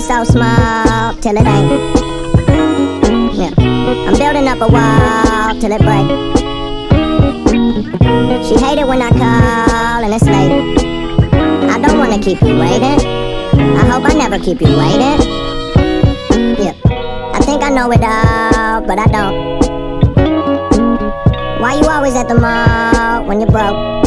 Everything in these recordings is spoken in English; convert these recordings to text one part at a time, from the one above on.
so small till it ain't. Yeah, I'm building up a wall till it break. She hate it when I call and it's late. I don't wanna keep you waiting. I hope I never keep you waiting. Yeah, I think I know it all, but I don't. Why you always at the mall when you're broke?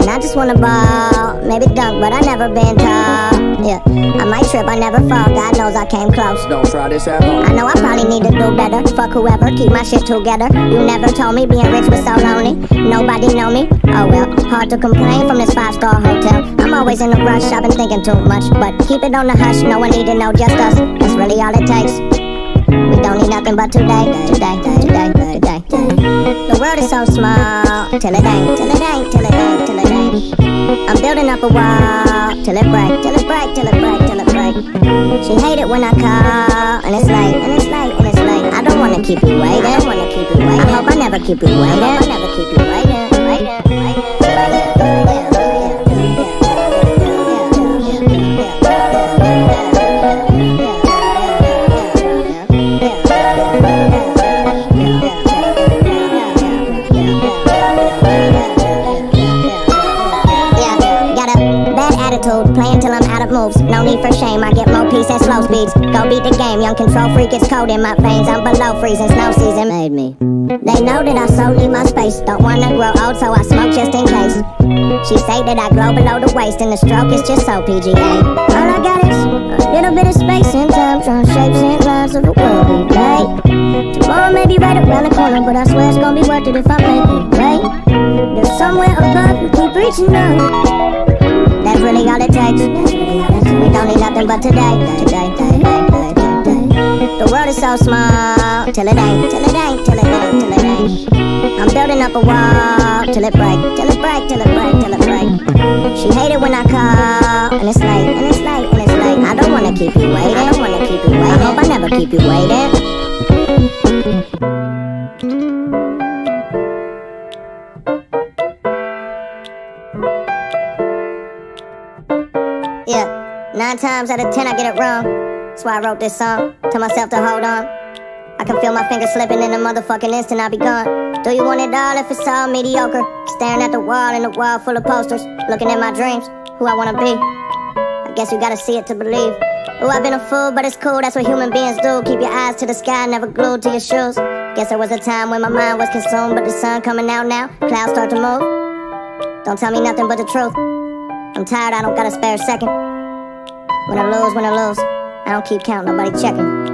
And I just wanna ball, maybe dunk, but I never been tall. Yeah, I might trip, I never fall. God knows I came close. Don't try this at home. I know I probably need to do better. Fuck whoever, keep my shit together. You never told me being rich was so lonely. Nobody know me. Oh well, hard to complain from this five star hotel. I'm always in a rush, I've been thinking too much, but keep it on the hush. No one need to know, just us. That's really all it takes. We don't need nothing but today, today, today, today. today. The world is so small, till it ain't, till it ain't, till it ain't, till it ain't. I'm building up a wall, till it break, till it break, till it break, till it break. She hate it when I call, and it's late, and it's late, and it's late. I don't wanna keep you waiting, I don't wanna keep you waiting. I hope I never keep you waiting, I hope I never keep you waiting, playing till I'm out of moves. No need for shame, I get more peace and slow speeds. Go beat the game, young control freak, it's cold in my veins. I'm below freezing, snow season made me. They know that I so need my space. Don't wanna grow old, so I smoke just in case. She say that I glow below the waist, and the stroke is just so PGA. All I got is a little bit of space and time, drawing shapes and lines of the world we made. Tomorrow may be right around the corner, but I swear it's gonna be worth it if I make it. Wait, there's somewhere above you, keep reaching up. But today, today, today, today. today, The world is so small, till it ain't, till it ain't, till it ain't, till it ain't. I'm building up a wall, till it break, till it break, till it break, till it break. She hate it when I call, and it's late, and it's late, and it's late. I don't wanna keep you waiting, I don't wanna keep you waiting. I hope I never keep you waiting. Yeah, nine times out of ten I get it wrong. That's why I wrote this song. Tell myself to hold on. I can feel my fingers slipping in a motherfucking instant, I'll be gone. Do you want it all if it's all mediocre? Staring at the wall in a wall full of posters, looking at my dreams, who I wanna be. I guess you gotta see it to believe. Oh, I've been a fool, but it's cool, that's what human beings do. Keep your eyes to the sky, never glued to your shoes. Guess there was a time when my mind was consumed, but the sun coming out now, clouds start to move. Don't tell me nothing but the truth. I'm tired, I don't got a spare second. When I lose, when I lose, I don't keep count, nobody checking.